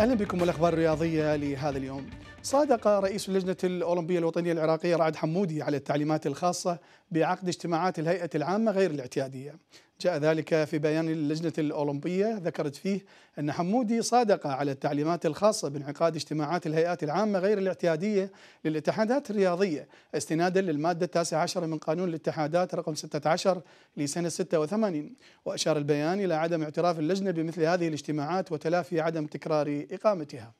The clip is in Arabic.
أهلا بكم والأخبار الرياضية لهذا اليوم. صادق رئيس اللجنة الأولمبية الوطنية العراقية رعد حمودي على التعليمات الخاصة بعقد اجتماعات الهيئة العامة غير الاعتيادية. جاء ذلك في بيان اللجنة الأولمبية ذكرت فيه أن حمودي صادق على التعليمات الخاصة بانعقاد اجتماعات الهيئات العامة غير الاعتيادية للاتحادات الرياضية استنادا للمادة التاسعة عشر من قانون الاتحادات رقم 16 لسنة 86 وأشار البيان إلى عدم اعتراف اللجنة بمثل هذه الاجتماعات وتلافي عدم تكرار إقامتها.